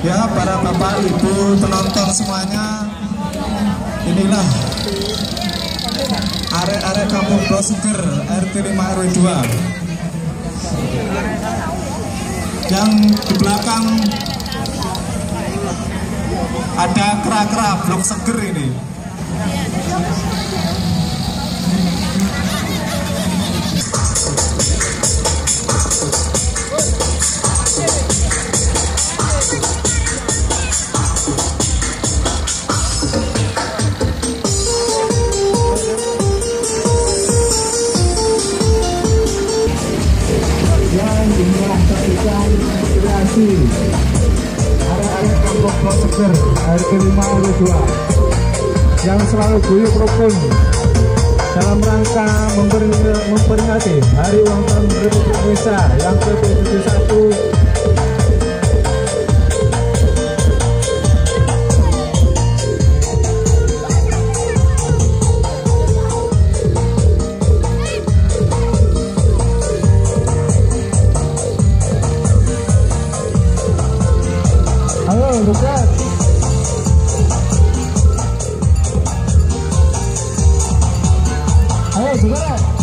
Ya para bapak ibu penonton semuanya Inilah Arek-arek kampung Blosuger RT 5 RW 2 Yang di belakang Ada kera-kera blok seger ini inspirasi arek-arek kampung Bloseger RT 5 RW 2 yang selalu guyup rukun dalam rangka memperingati, Hari Ulang Tahun Republik Indonesia yang ke-71 É isso, galera.